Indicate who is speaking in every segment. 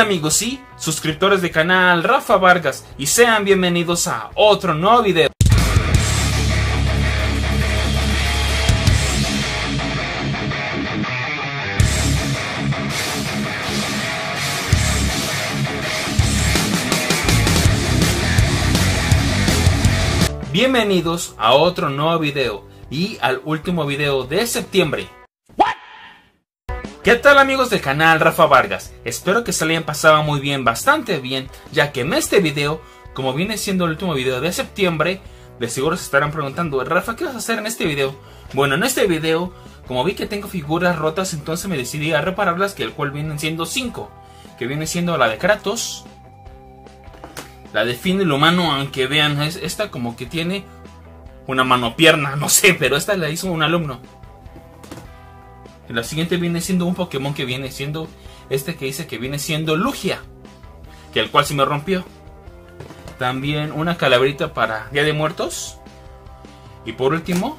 Speaker 1: Amigos sí, suscriptores del canal Rafa Vargas y sean bienvenidos a otro nuevo video. Bienvenidos a otro nuevo video y al último video de septiembre. ¿Qué tal amigos del canal Rafa Vargas? Espero que se le hayan pasado muy bien, bastante bien, ya que en este video, como viene siendo el último video de septiembre, de seguro se estarán preguntando, Rafa, ¿qué vas a hacer en este video? Bueno, en este video, como vi que tengo figuras rotas, entonces me decidí a repararlas, que el cual vienen siendo 5, que viene siendo la de Kratos, la de Finn el humano, aunque vean, es esta como que tiene una mano pierna, no sé, pero esta la hizo un alumno. La siguiente viene siendo un Pokémon que viene siendo este que dice que viene siendo Lugia, que el cual se me rompió. También una calaverita para Día de Muertos. Y por último,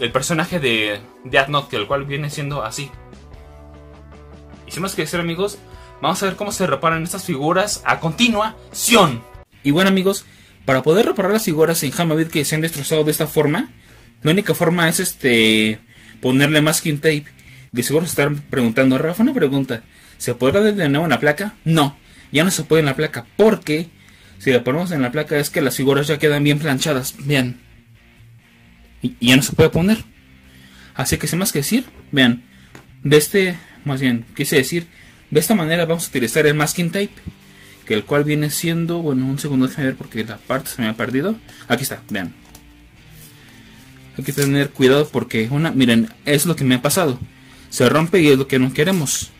Speaker 1: el personaje de Death Note, que el cual viene siendo así. Y sin más que decir amigos, vamos a ver cómo se reparan estas figuras a continuación. Y bueno amigos, para poder reparar las figuras en Hammerbeat que se han destrozado de esta forma, la única forma es este ponerle masking tape. De seguro se están preguntando, Rafa, una pregunta. ¿Se podrá de nuevo en la placa? No, ya no se puede en la placa porque si la ponemos en la placa es que las figuras ya quedan bien planchadas, bien. Y, ya no se puede poner. Así que sin más que decir, vean, de este, más bien, quise decir, de esta manera vamos a utilizar el masking tape, que el cual viene siendo, bueno, un segundo déjame ver porque la parte se me ha perdido. Aquí está, vean. Hay que tener cuidado porque una, miren, es lo que me ha pasado. Se rompe y es lo que no queremos.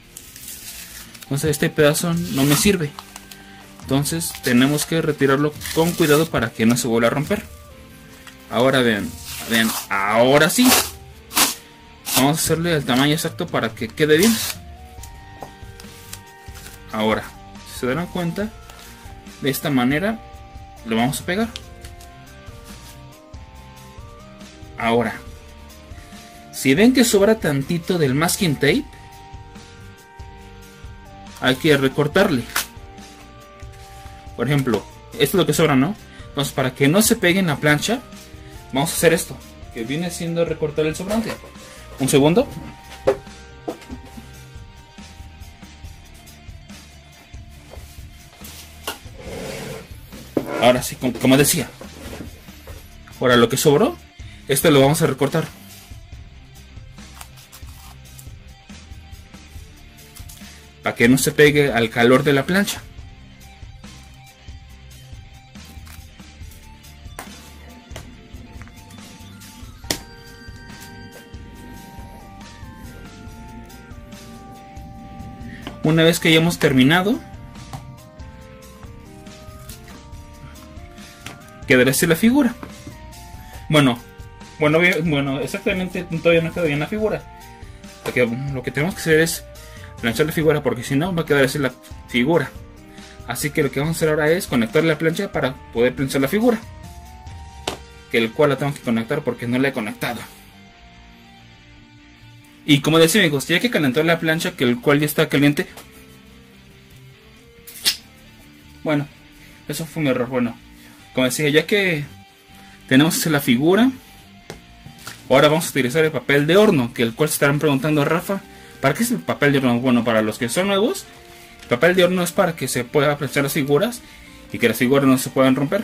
Speaker 1: Entonces este pedazo no me sirve. Entonces tenemos que retirarlo con cuidado para que no se vuelva a romper. Ahora vean, vean, ahora sí. Vamos a hacerle el tamaño exacto para que quede bien. Ahora, si se dan cuenta, de esta manera lo vamos a pegar. Ahora, si ven que sobra tantito del masking tape, hay que recortarle. Por ejemplo, esto es lo que sobra, ¿no? Entonces, para que no se pegue en la plancha, vamos a hacer esto, que viene siendo recortar el sobrante. Un segundo. Ahora sí, como decía. Ahora lo que sobró esto lo vamos a recortar. Para que no se pegue al calor de la plancha. Una vez que hayamos terminado, quedará así la figura. Bueno, bueno, bueno, exactamente todavía no queda bien la figura. Porque lo que tenemos que hacer es planchar la figura porque si no va a quedar así la figura. Así que lo que vamos a hacer ahora es conectar la plancha para poder planchar la figura. Que el cual la tengo que conectar porque no la he conectado. Y como decía amigos, ya que calentar la plancha que el cual ya está caliente. Bueno, eso fue un error. Bueno, como decía, ya que tenemos la figura Ahora vamos a utilizar el papel de horno, que el cual se estarán preguntando, Rafa, ¿para qué es el papel de horno? Bueno, para los que son nuevos, el papel de horno es para que se pueda planchar las figuras y que las figuras no se puedan romper.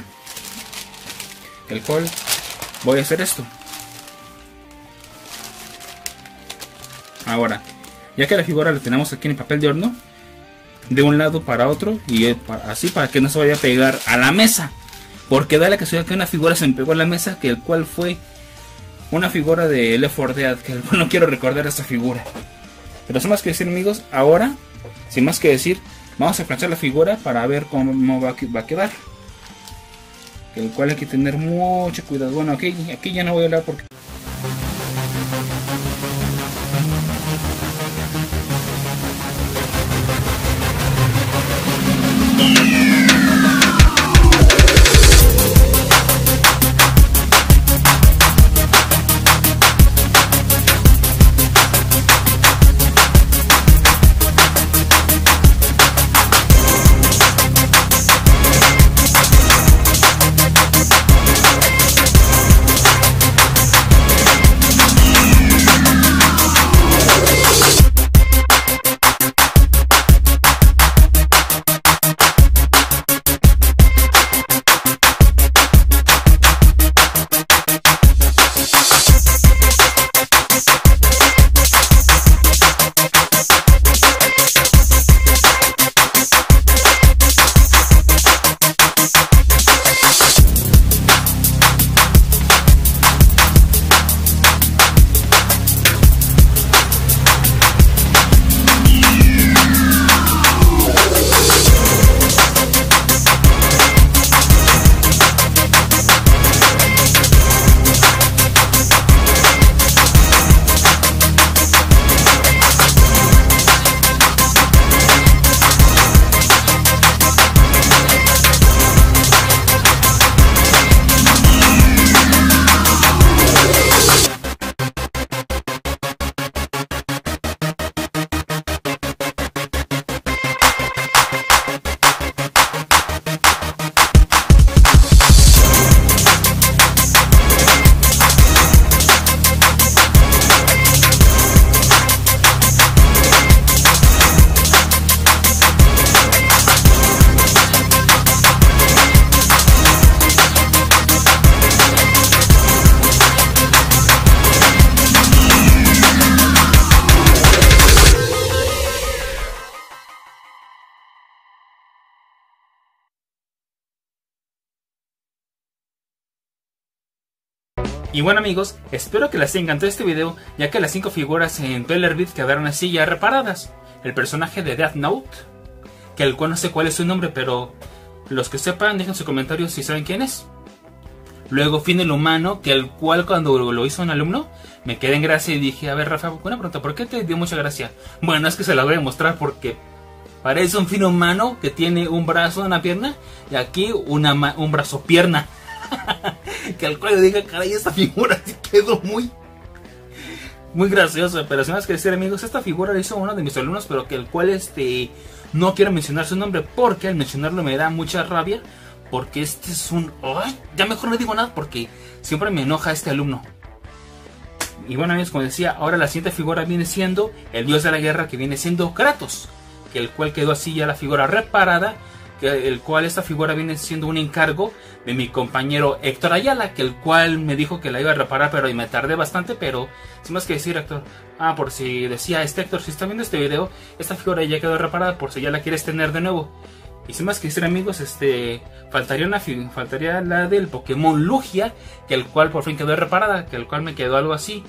Speaker 1: El cual voy a hacer esto. Ahora, ya que la figura la tenemos aquí en el papel de horno, de un lado para otro y así para que no se vaya a pegar a la mesa. Porque da la casualidad que una figura se me pegó a la mesa, que el cual fue una figura de Left 4 Dead, que no quiero recordar esta figura. Pero sin más que decir amigos, ahora, sin más que decir, vamos a planchar la figura para ver cómo va, a quedar. El cual hay que tener mucho cuidado. Bueno, aquí, aquí ya no voy a hablar porque Y bueno amigos, espero que les haya encantado este video, ya que las 5 figuras en Beat quedaron así ya reparadas. El personaje de Death Note, que el cual no sé cuál es su nombre, pero los que sepan dejen sus comentarios si saben quién es. Luego Fin el Humano, que el cual cuando lo hizo un alumno, me quedé en gracia y dije, a ver Rafa, una pregunta, ¿por qué te dio mucha gracia? Bueno, es que se la voy a mostrar porque parece un fin humano que tiene un brazo, una pierna, y aquí una un brazo pierna. que al cual le diga, caray, esta figura quedó muy, muy graciosa. Pero si más que decir, amigos, esta figura la hizo uno de mis alumnos, pero que el cual este no quiero mencionar su nombre porque al mencionarlo me da mucha rabia. Porque este es un. ya mejor no digo nada porque siempre me enoja este alumno. Y bueno, amigos, como decía, ahora la siguiente figura viene siendo el dios de la guerra que viene siendo Kratos. Que el cual quedó así ya la figura reparada el cual esta figura viene siendo un encargo de mi compañero Héctor Ayala, que el cual me dijo que la iba a reparar, pero me tardé bastante, pero sin más que decir, Héctor, ah, por si decía este Héctor, si está viendo este video, esta figura ya quedó reparada, por si ya la quieres tener de nuevo. Y sin más que decir amigos, este faltaría una faltaría la del Pokémon Lugia, que el cual por fin quedó reparada, que el cual me quedó algo así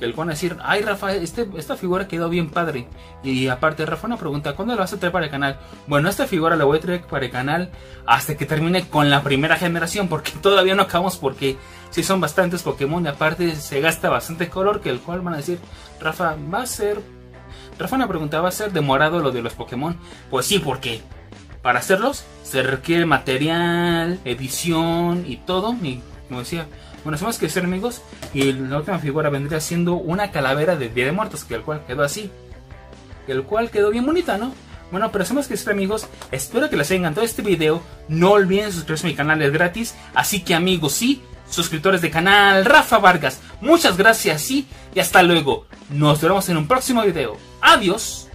Speaker 1: el van a decir, ay Rafa, este, esta figura quedó bien padre. Y aparte, Rafa, una pregunta, ¿cuándo la vas a traer para el canal? Bueno, esta figura la voy a traer para el canal hasta que termine con la primera generación, porque todavía no acabamos, porque si son bastantes Pokémon y aparte se gasta bastante color, que el cual van a decir, Rafa, va a ser... Rafa una pregunta, ¿va a ser demorado lo de los Pokémon? Pues sí, porque para hacerlos se requiere material, edición y todo, y como decía, bueno, somos que ser amigos. Y la última figura vendría siendo una calavera de Día de Muertos, que el cual quedó así. El cual quedó bien bonita, ¿no? Bueno, pero somos que ser amigos. Espero que les haya encantado este video. No olviden suscribirse a mi canal, es gratis. Así que amigos, sí, suscriptores de canal Rafa Vargas. Muchas gracias, sí, y hasta luego. Nos vemos en un próximo video. Adiós.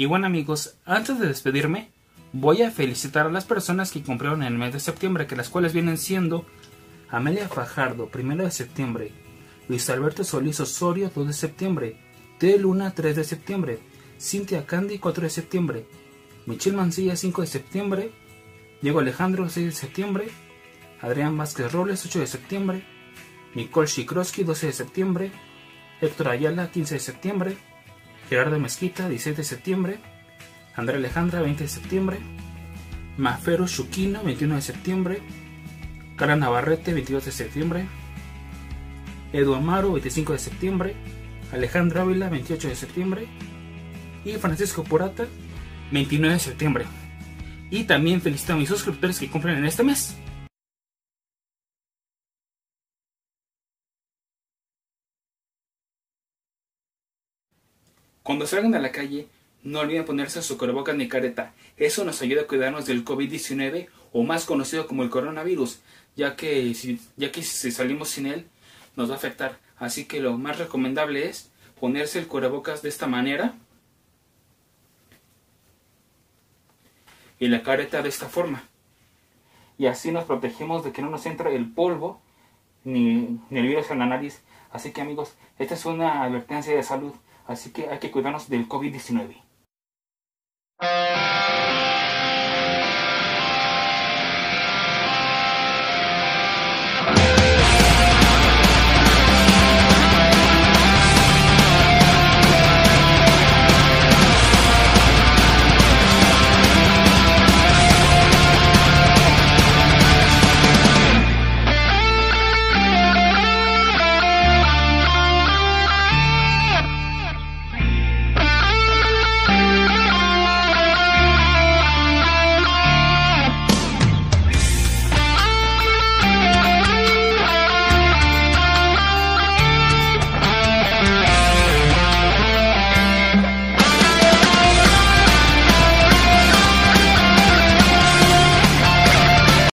Speaker 1: Y bueno amigos, antes de despedirme, voy a felicitar a las personas que compraron en el mes de septiembre, que las cuales vienen siendo Amelia Fajardo, 1 de septiembre, Luis Alberto Solís Osorio, 2 de septiembre, T. Luna, 3 de septiembre, Cintia Candy, 4 de septiembre, Michelle Mancilla, 5 de septiembre, Diego Alejandro, 6 de septiembre, Adrián Vázquez Robles, 8 de septiembre, Nicole Shikroski, 12 de septiembre, Héctor Ayala, 15 de septiembre, Gerardo Mezquita, 17 de septiembre, Andrea Alejandra, 20 de septiembre, Mafero Shukino, 21 de septiembre, Cara Navarrete, 22 de septiembre, Edu Amaro, 25 de septiembre, Alejandra Ávila, 28 de septiembre, y Francisco Porata, 29 de septiembre. Y también felicito a mis suscriptores que compran en este mes. Cuando salgan a la calle, no olviden ponerse su cubrebocas ni careta. Eso nos ayuda a cuidarnos del COVID-19 o más conocido como el coronavirus, ya que, si, ya que si salimos sin él nos va a afectar. Así que lo más recomendable es ponerse el cubrebocas de esta manera y la careta de esta forma. Y así nos protegemos de que no nos entre el polvo ni, ni el virus en la nariz. Así que amigos, esta es una advertencia de salud. Así que hay que cuidarnos del COVID-19.